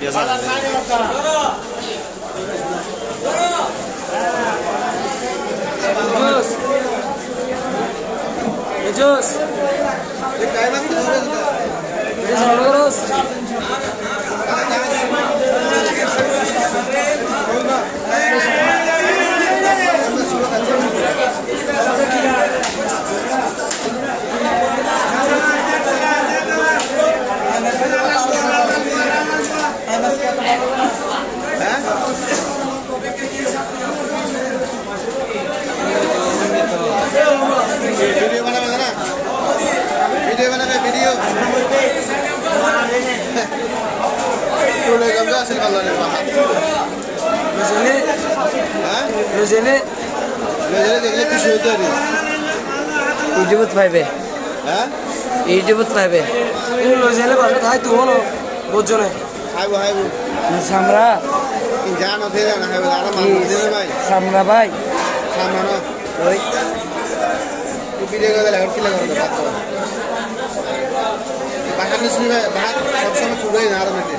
Jus. Jus. Jus. Jus. গেল পাহাড় Lozele, হ্যাঁ? lozele, নজরে দেখলে খুশি হইতে পারি। ইউটিউবত পাইবে। হ্যাঁ? ইউটিউবত পাইবে। লজেলে ভাষা তাই তো হলো বুঝছ না হাইবো হাইবো। সামরা। জান ওঠে জান হাইবো আর মানুষ দিবে ভাই। সামরা ভাই? সামানো ওই। ভিডিও করে লাগা কি লাগা বাহার নিসলি ভাই বাহার সবসময় পুরোই না আর মেটে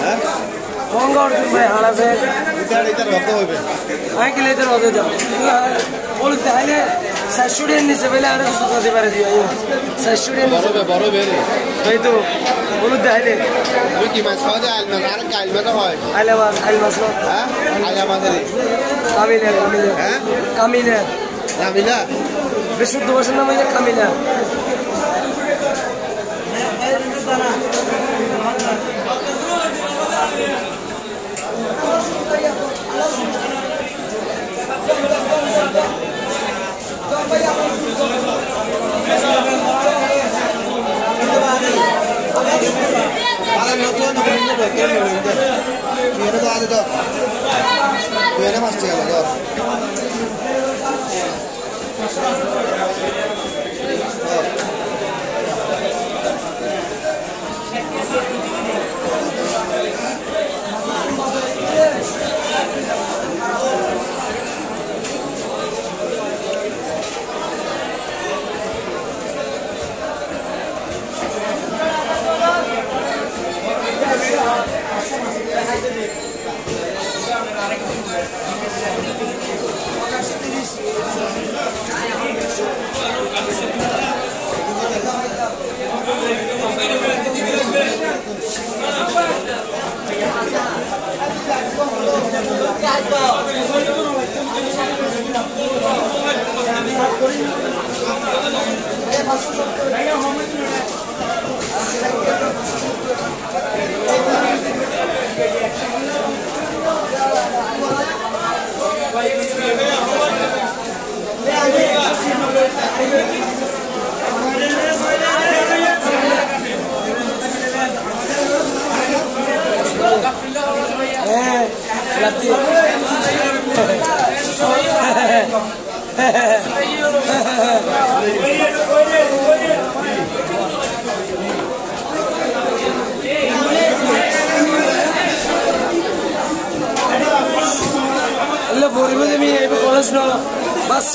হ্যাঁ মঙ্গল অর্জুন ভাই হবে আমি কি লেতে রদে যাও বলতে আইলে সাতশোটিয়ান নিচে পেলে আরও কিছু করতে পারে দিও সাতশোটিয়ান বড় বড় তাই তো আইলে তুই কি মাছ খাওয়া যায় আর আলমা তো হয় আইলে মাছ আইল মাছ হ্যাঁ আইলা মাছের কামিলে কামিলে হ্যাঁ কামিলে নামিলা বিশুদ্ধ ভাষার নাম হচ্ছে কামিলা Viene más chévere, নতুন কেন নতুন তুই এটা তো আগে তো তুই এটা মাছ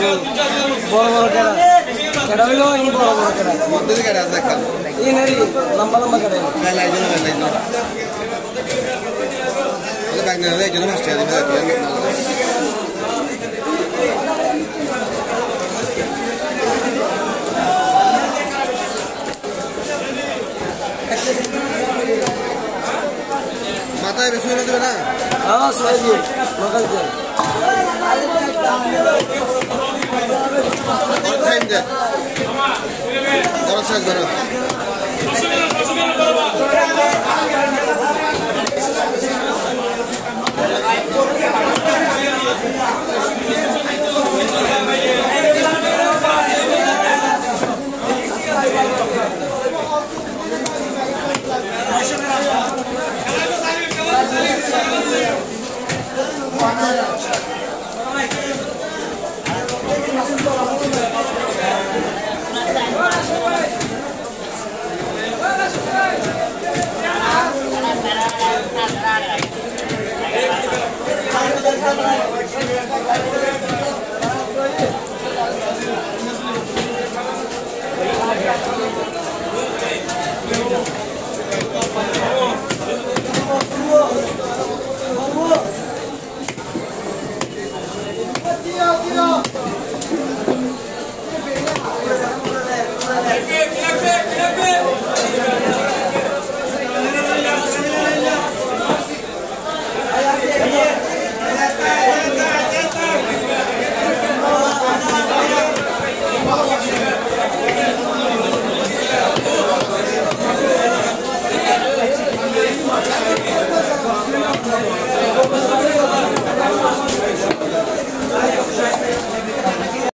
বড় বড় কেডা কেডা হইল? ইন বড় বড় কেডা মধ্যে থেকে রাস্তা একটা ইন হেরি লম্বা লম্বা কেডা মাথায় বেশি হয়ে দেবে না? হ্যাঁ সবাই লোকাল যে Sen de. Bana söz ver.